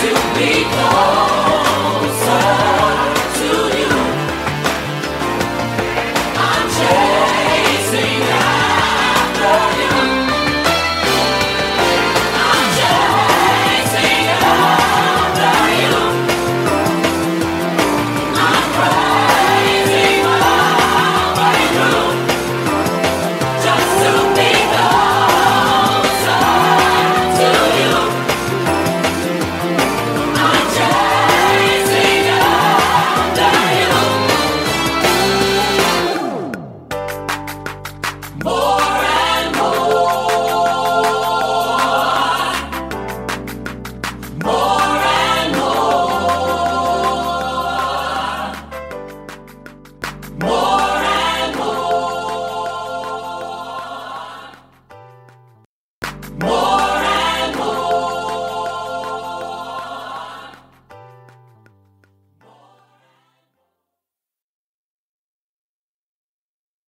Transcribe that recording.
to be gone.